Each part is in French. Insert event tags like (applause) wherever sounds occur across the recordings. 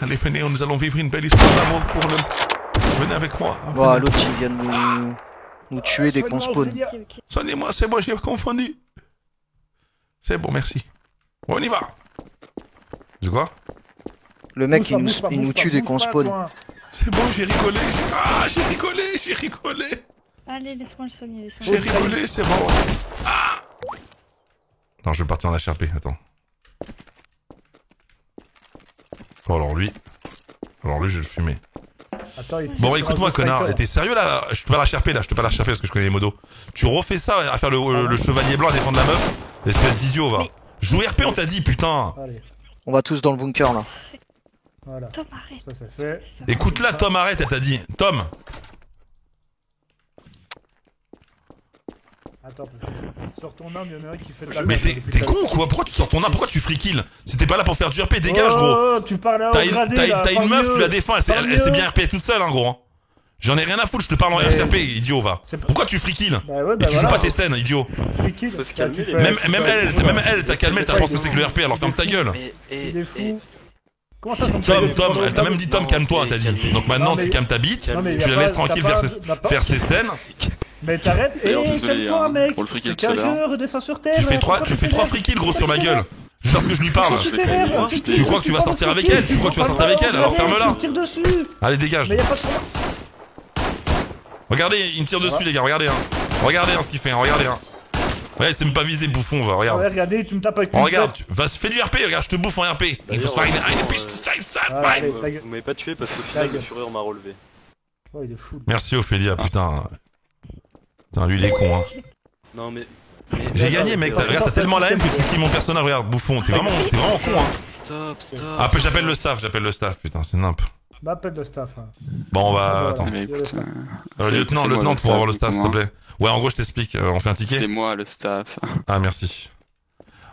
Allez, venez, nous allons vivre une belle histoire d'amour pour le... Venez avec moi. Voilà, l'autre il vient de nous, nous tuer dès qu'on spawn. Soignez-moi, c'est moi, j'ai confondu. C'est bon, merci. Bon, on y va. C'est quoi? Le mec Bouge il pas, nous, il nous tue dès qu'on spawn. C'est bon, j'ai rigolé. j'ai- Ah, j'ai rigolé, j'ai rigolé. Allez, laisse-moi le soigner, laisse-moi J'ai le soigner. rigolé, c'est bon. Ah Non, je vais partir en HRP, attends. Bon, alors lui. Alors lui, je vais le fumer. Attends, il tire Bon, écoute-moi, connard. T'es sérieux là? Je te pas la HRP là, je te pas la HRP parce que je connais les modos. Tu refais ça à faire le, le- le chevalier blanc à défendre la meuf? Espèce d'idiot, va. Joue RP, on t'a dit, putain. Allez, On va tous dans le bunker là. voilà. Tom, arrête. Ça fait. Écoute là, Tom, arrête, elle t'a dit. Tom Attends, parce que sur ton arme, il y en a un qui fait de la Mais t'es con ou quoi? Pourquoi tu sors ton arme? Pourquoi tu free kill Si t'es pas là pour faire du RP, dégage, Oh, gros tu parles à T'as une, meuf, tu la défends, elle, s'est- bien RP toute seule, hein, gros. hein. J'en ai rien à foutre, je te parle en HRP, idiot, va. Pourquoi tu free kill Bah ouais, Et tu joues pas tes scènes, idiot. Free kill. Faut se Là, calmer, tu les fais- Même, elle, même elle, t'as calmé, t'as pensé que c'est que le RP, alors ferme ta gueule. Comment ça, Tom, Tom, pas elle t'a même dit Tom, calme-toi, t'as dit. Donc maintenant, tu calmes ta bite, tu la laisses tranquille faire ses scènes. Mais t'arrêtes et désolé, calme-toi, hein, mec. pour le free C'est kill jeu, redescends sur terre. Tu fais mec. trois, tu fais trois free kills, gros, sur ma gueule. Juste parce que je lui parle. Tu crois que tu vas sortir avec elle Tu crois que tu vas sortir avec elle Alors ferme-la. Allez, dégage. Regardez, il me tire dessus, les gars, regardez, hein. Regardez hein, ce qu'il fait, hein, regardez, hein. Ouais, c'est même pas visé, bouffon, va, Ouais, regarde. regardez, tu me tapes avec Oh, regarde, tu... vas, fais du RP, regarde, je te bouffe en RP. Il faut se faire une ouais, ouais. Ah, ouais. Vous m'avez pas tué parce qu'au Ta final, le fureur m'a relevé. Oh, il est fou. Merci Ophélia, putain. Putain, lui il est con, hein. Non, mais. mais- J'ai gagné, mec. c'est. Regarde, t'as tellement la haine que tu kills mon personnage. Regarde, bouffon. T'es vraiment, con, hein. Stop, stop. Ah, après, j'appelle le staff, j'appelle le staff, putain, c'est nimp. M'appelle le staff. hein. Bon, on va. Voilà. Attends. Mais écoute, euh, c'est- lieutenant, c'est lieutenant, pour avoir le staff, s'il te plaît. Ouais, en gros, je t'explique. euh, on fait un C'est ticket moi le staff. Ah, merci.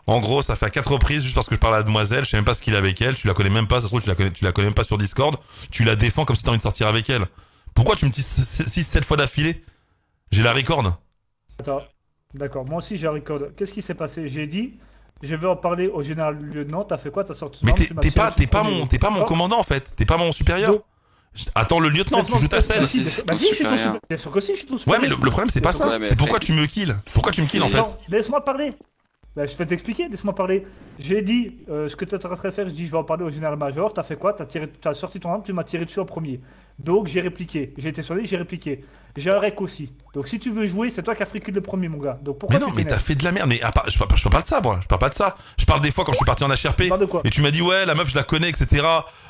En gros, ça fait à quatre reprises, juste parce que je parle à la demoiselle, je sais même pas ce qu'il a avec elle, tu la connais même pas, ça se trouve, tu la connais, tu la connais même pas sur Discord, tu la défends comme si t'as envie de sortir avec elle. Pourquoi tu me dis 6-7 fois d'affilée? J'ai la record. Attends. D'accord, moi aussi j'ai un record. Qu'est-ce qui s'est passé? J'ai dit, je vais en parler au général lieutenant. T'as fait quoi? T'as sorti ton Mais arme, t'es pas, t'es pas mon, t'es pas mon commandant en fait, t'es pas mon supérieur. Donc- Attends, le lieutenant, tu Laisse-moi- joues ta scène. Bah si, je suis ton supérieur. Bien sûr que si, je suis ton Ouais, supérieur. mais le, le problème c'est pas ça, Ouais, c'est pourquoi tu me kills. Pourquoi tu me kills en fait? Non, laisse-moi parler. Bah, je vais t'expliquer, laisse-moi parler. J'ai dit euh, ce que tu es en train de faire, je dis je vais en parler au général-major. T'as fait quoi? T'as sorti ton arme, tu m'as tiré dessus en premier. Donc j'ai répliqué. J'ai été soigné, j'ai répliqué. J'ai un rec aussi. Donc si tu veux jouer, c'est toi qui as friqué le premier, mon gars. Donc pourquoi Mais non, mais t'as fait de la merde. Mais à part- je, parle, je parle pas de ça, moi. Je parle pas de ça. Je parle des fois quand je suis parti en HRP. Tu parles de quoi Et tu m'as dit, ouais, la meuf, je la connais, etc.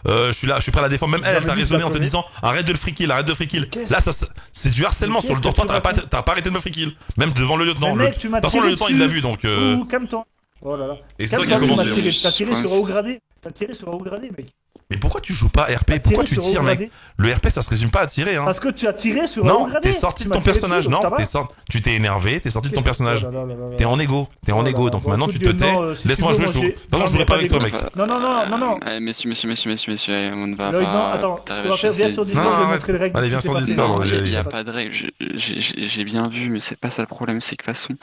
Euh, je suis là, je suis prêt à la défendre. Même elle, elle t'a raisonné en te disant, arrête de le kill, arrête de free kill. qu'est-ce- Là, ça, c'est du harcèlement sur le dortoir. tu T'as pas, arrêté de me free kill. Même devant le lieutenant. De toute façon, le lieutenant, il l'a vu, donc. euh, Ouh, calme-toi. Oh là là. Et c'est toi qui as commencé. T'as tiré sur haut gradé. T'as tiré sur haut gradé, mec. Mais pourquoi tu joues pas RP Pourquoi tu tires, mec? Le RP, ça se résume pas à tirer, hein. Parce que tu as tiré sur Non, t'es sorti de ton personnage. Non, va sorti. Tu t'es énervé, t'es sorti de ton personnage. Oh là là. T'es en égo, t'es en Oh égo, là. donc maintenant tu te tais. euh, Laisse-moi jouer, non, je jouerai pas pas avec toi, mec. Non, non, non, non, non. Eh, messieurs, messieurs, messieurs, messieurs, messieurs, on ne va Loïc, non, pas. attends, vas à faire chasser- sur Discord. Allez, viens sur. Discord, on va il n'y a pas de règle. J'ai bien vu, mais c'est pas ça le problème. C'est que de toute façon,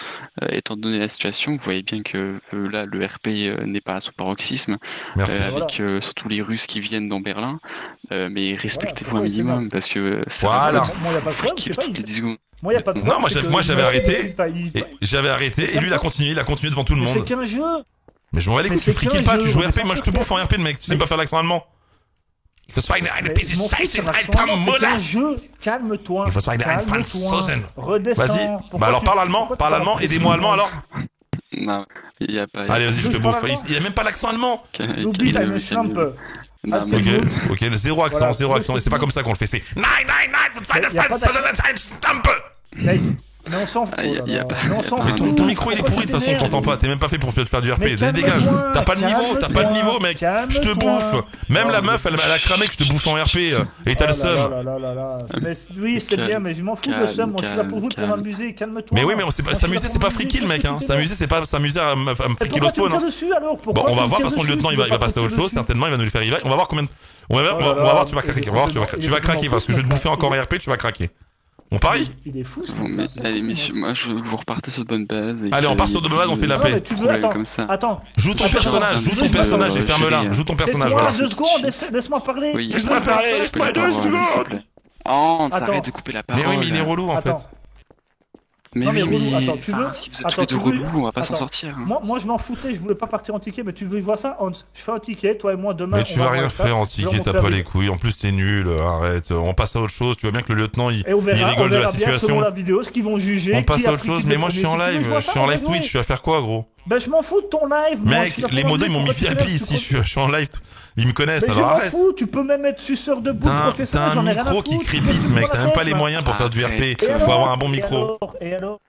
euh, étant donné la situation, vous voyez bien que euh, là, le RP euh, n'est pas à son paroxysme, euh, avec euh, surtout les Russes qui viennent dans Berlin. Euh, mais respectez-vous Voilà, un minimum, parce que ça Voilà. va Moi, y a pas de problème, je sais friquer pas. toutes les il- 10 secondes. Moi, y a pas de Non, problème. moi, j'avais arrêté. j'avais arrêté, et lui il a continué, il a continué devant tout le monde. c'est qu'un jeu. Mais je m'en les couilles, tu qu'un pas, tu joues RP, moi je te bouffe en RP, le mec, tu sais pas faire l'accent allemand. Il faut se faire une rendre, c'est jeu. Calme-toi. Il faut se faire une. Franzosen. Vas-y, bah alors parle allemand, parle allemand, aidez-moi allemand alors. Non, il n'y a pas. Allez, vas-y, je te bouffe. Il y a même pas l'accent allemand. Oublie ta Schlampe. Non, mais Ok, ok, le zéro accent, Voilà. zéro accent, et c'est pas comme ça qu'on le fait, c'est Nein, nein, nein, vous faites Mais on s'en fout. Ah, y a- là y a là. pas- Mais on s'en Mais Mais fout. ton, ton micro il est pourri de toute tu façon, t'entends pas, t'es même pas fait pour faire du RP, dégage. T'as pas de niveau, t'as pas de niveau mec. Je te bouffe. Même la Oh, meuf, elle, elle a cramé que je te bouffe en RP, euh, et t'as le seum. oui, c'est bien, mais je m'en fous de le seum. Moi, je suis là pour vous, pour m'amuser. Calme-toi. Mais oui, mais je s'amuser c'est pas kill mec, hein. que tu S'amuser c'est pas s'amuser à, me au tu me spawn. hein. Bon, on tu va voir, de toute façon, le lieutenant, Tu il va, passer à autre chose, certainement, il va nous faire revive. On va voir combien, on va voir, Oh on là va, on va là, voir, tu vas on parie Il est fou. Ce bon, allez, messieurs, moi, je vous repartez sur de bonnes bases. Allez, on part sur de bonnes bases, on fait la paix. Comme ça. attends. Joue ton personnage, joue ton personnage et ferme-la. Joue ton personnage, voilà. Deux secondes, laisse-moi parler. Laisse-moi parler, laisse-moi deux secondes. Oh, arrête de couper la parole. Mais oui, mais il est relou en fait. Mais, oui. Attends, tu veux... si vous êtes Attends, tous les deux veux... on va pas s'en sortir. Hein. Moi, je m'en foutais, je voulais pas partir en ticket, mais tu veux je vois ça, Hans? Je fais un ticket, toi et moi demain. Mais tu vas rien faire en ticket, t'as pas les couilles. En plus, t'es nul, arrête. Euh, on passe à autre chose. Tu vois bien que le lieutenant, il, on verra, il rigole on verra de la bien situation. La vidéo, ce qu'ils vont juger. On passe à autre chose, mais moi, je suis en live. Je suis en live Twitch, je suis à faire quoi, gros? Bah, je m'en fous de ton live, mec. Les modos, ils m'ont mis VIP ici, je suis en live. Ils me connaissent. Mais alors je fous, tu peux même être suceur de boule, professeur. T'as un micro qui crépite, mec. T'as même pas les moyens pour faire du bah, RP. Faut avoir un bon micro. Et alors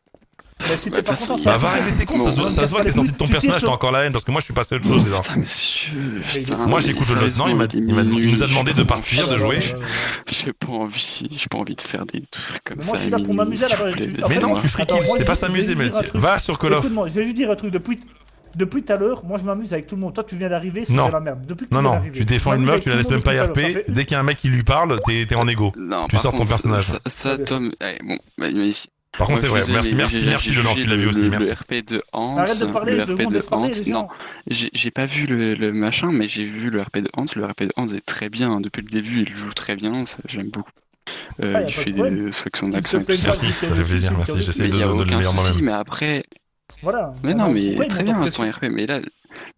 mais si t'es bah va arrêter con, ça se voit, ça se voit que t'es sorti de ton personnage, t'as encore la haine, parce que moi je suis passé à autre chose. Putain, mais putain, moi j'écoute le lieutenant, il, m'a, il, nous a demandé de partir, de jouer. J'ai pas envie, j'ai pas envie de faire des trucs comme ça. Moi je suis là pour m'amuser à la Mais non, tu friquis, c'est pas s'amuser, mais va sur Call of. Je vais juste dire un truc de. Depuis tout à l'heure, moi je m'amuse avec tout le monde. Toi, tu viens d'arriver, c'est de la merde. Depuis non, non, tu défends une meuf, tu la laisses même pas RP. Dès qu'il y a un mec qui lui parle, t'es en égo. Tu sors ton personnage. Ça, Tom. Eh, bon, par contre, c'est vrai. Merci, merci, merci, Laurent, tu l'as vu aussi. Merci. Le RP de Hans. Arrête de parler, le RP de Hans. Non, j'ai pas vu le, machin, mais j'ai vu le RP de Hans. Le RP de Hans est très bien. Hein. Depuis le début, il joue très bien. J'aime beaucoup. Euh, ah, il fait des sections d'action. Merci, ça fait plaisir. Merci, j'essaie de, le meilleur moi-même. Mais après, voilà. Mais non, mais très bien ton RP. Mais là,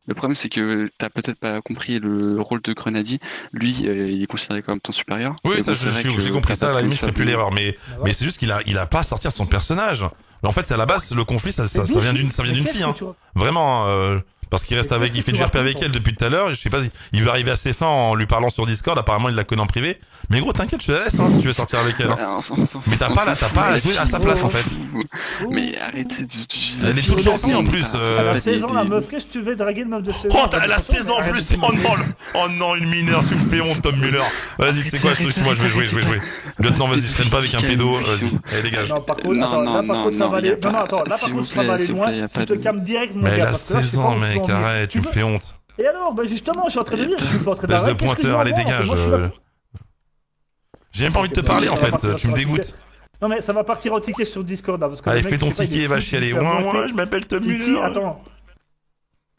le problème, c'est que t'as peut-être pas compris le rôle de Grenadier. Lui, euh, il est considéré comme ton supérieur. Oui, euh, ça, bon, j'ai compris ça, à la limite, je plus l'erreur. Mais, mais c'est juste qu'il a, il a pas à sortir de son personnage. En fait, c'est à la base, le conflit, ça, ça, ça vient d'une fille. Hein. Vraiment. Euh, parce qu'il reste avec, il fait du RP avec elle depuis tout à l'heure. Je sais pas, il veut arriver à ses fins en lui parlant sur Discord. Apparemment, il la connaît en privé. Mais gros, t'inquiète, je te la laisse hein, si tu veux sortir avec elle. Hein. Mais t'as pas, t'as pas à jouer à sa place en fait. Mais arrêtez de. Elle est toute gentille en plus. Euh. La saison, la meuf qu'est-ce que tu veux draguer une meuf de saison. Oh, t'as la saison en plus. Oh non, oh non, une mineure, tu me fais honte, Tom Muller. Vas-y, tu sais quoi, moi je vais jouer, je vais jouer. Lieutenant, vas-y, je traîne pas avec un pédo. Allez, dégage. Non, par contre, là par contre, ça. Non, attends, là par contre, ça va aller loin. Tu te calmes direct, mon gars. Mais la saison, mec tu me fais honte. Et alors, bah justement, je suis en train de dire, je suis pas en train de. Laisse de pointeur, allez, dégage. Euh. J'ai même pas envie de te parler en fait, tu me dégoûtes. Non mais ça va partir en ticket sur Discord là, parce que Allez fais ton ticket, va chialer. Moi, moi, je m'appelle Tom Muller. Attends.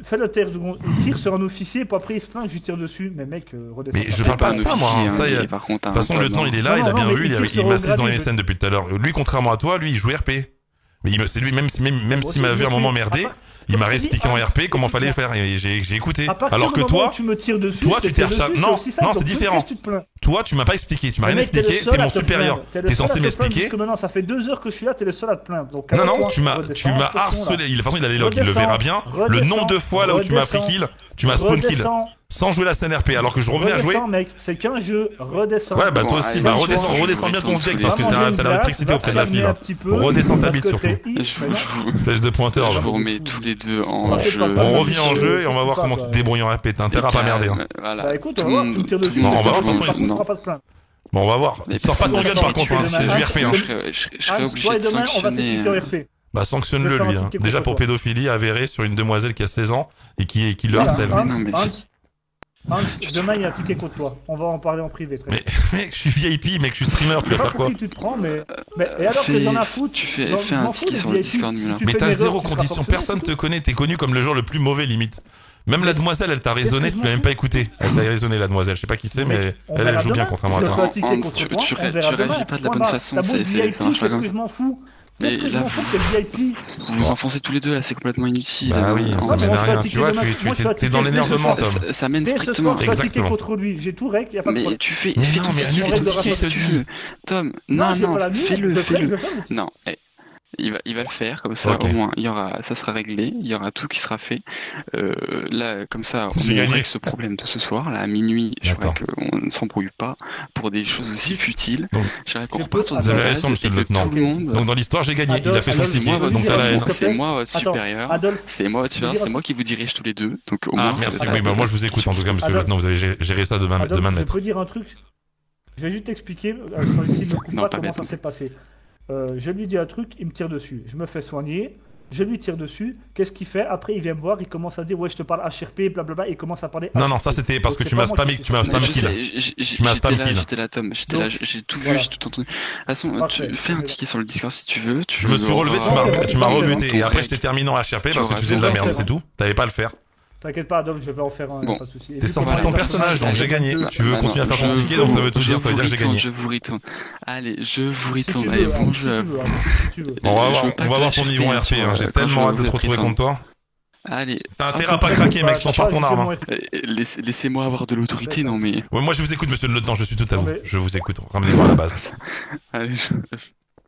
Fais le terre, il tire sur un officier, puis après il se plaint, je tire dessus. Mais mec, euh, redescends. Mais je parle pas de ça, moi. Hein, de toute façon, le temps il est là, il a bien vu, il m'assiste dans les scènes depuis tout à l'heure. Lui, contrairement à toi, lui, il joue RP. Mais c'est lui, même, même, ah, même s'il m'avait un moment merdé, il m'a ah, réexpliqué ah, en RP comment fallait faire et j'ai écouté. Alors que toi, tu me tires dessus, toi tu t'es non, non c'est différent. Toi tu m'as pas expliqué, tu m'as rien expliqué, t'es mon supérieur, t'es censé m'expliquer. Ça fait deux heures que je suis là, t'es le seul à te plaindre. Non non, tu m'as, tu m'as harcelé. De toute façon il a les logs, il le verra bien. Le nombre de fois là où tu m'as pris kill, tu m'as spawn kill sans jouer la CNRP alors que je revenais à jouer. mec, c'est qu'un jeu, redescends. Ouais, bah toi aussi, bah redescends, redescends bien ton deck parce que t'as l'électricité auprès de la file. Hein. Redescends ta bite surtout. Espèce de pointeur. Je vous remets tous les deux en jeu. On revient en jeu et on va voir comment tu te débrouilles en RP. T'as intérêt à pas merder. Bah écoute, on va voir, tu me tires dessus. On va voir, pas de plainte. Bon, on va voir. Sors pas ton gun par contre, hein, c'est du RP. Hein. Ah, je serais obligé de sanctionner. Bah sanctionne-le lui. Hein. Déjà pour pédophilie avérée sur une demoiselle qui a 16 ans et qui, qui le harcèle. Hans, non. Hans, demain il y a un ticket contre toi. On va en parler en privé. Mais (laughs) mec, je suis VIP, mec, je suis streamer, tu vas faire quoi tu te prends, mais, mais... et euh, alors fais... que j'en ai foutre, tu fais, fais un ticket sur le Discord. Si mais t'as zéro condition, personne te connaît, t'es connu comme le genre le plus mauvais limite. Même la demoiselle, elle t'a raisonné, tu l'as même pas écouté. Elle t'a raisonné, la demoiselle. Je sais pas qui c'est, mais elle, joue bien, contrairement à toi. Tu réagis pas de la bonne façon, ça marche pas comme ça. Je m'en fous. Mais là, vous, vous enfoncez tous les deux là, c'est complètement inutile. Bah oui, hein. ça mène à rien. Tu vois, tu, tu, t'es dans l'énervement, Tom. Ça, ça mène strictement rien. Exactement. contre lui, j'ai tout Mais tu fais, fais ton ticket, fais ton ticket si tu veux. Tom, non, non, fais-le, fais-le. Non, eh, il va, il va le faire, comme ça au moins, il y aura, ça sera réglé, il y aura tout qui sera fait. Euh, là, comme ça, on règle ce problème de ce soir, là, à minuit, je voudrais qu'on ne s'embrouille pas pour des choses aussi futiles. Donc, J'aimerais qu'on je reparte peux- sur des bases et que tout le monde... Donc dans l'histoire, j'ai gagné. Il a fait son c'est moi votre te c'est moi Attends, supérieur. Adolphe, C'est moi supérieur, c'est moi qui vous dirige tous les deux. Donc au Ah, merci. Oui, bah, moi je vous écoute en tout cas, monsieur lieutenant. Vous avez géré- géré ça de main, de Adolphe, main de je peux dire un truc? Je vais juste t'expliquer, euh, me pas pas comment bête. ça s'est passé. Euh, je lui dis un truc, il me tire dessus. Je me fais soigner. Je lui tire dessus. Qu'est-ce qu'il fait Après, il vient me voir, il commence à dire Ouais, je te parle HRP, blablabla. Et il commence à parler. Non, non, HRP. ça c'était parce Donc, que tu m'as qui tu m'as suis spam Mais je kill. Tu m'as J'étais spam là, kill. j'étais là, Tom. J'étais là, j'ai tout vu, j'ai tout entendu. De toute façon, Parfait. tu fais un ticket sur le Discord si tu veux. Tu Je me suis relevé, tu m'as, tu m'as Parfait. rebuté. Et après, t'ai terminé en HRP parce que tu faisais de la merde, c'est tout. T'avais pas à le faire. T'inquiète pas, Dom, je vais en faire un, Bon. pas de soucis. Et T'es sorti ton personnage, donc j'ai gagné. Tu veux Bah continuer à faire ticket, donc ça veut tout dire, ça veut dire que j'ai gagné. Je vous retourne. Allez, je vous retourne. Allez, hein, bon jeu. hein, si veux. On va Je voir, on va ton niveau en RP. hein. vois, J'ai tellement hâte de te retrouver contre toi. Allez, T'as intérêt à pas craquer, mec, sans pas ton arme. laisse- Laissez-moi avoir de l'autorité, non mais. Ouais, moi je vous écoute, monsieur le lieutenant, je suis tout à vous. Je vous écoute. Ramenez-moi à la base. Allez, je-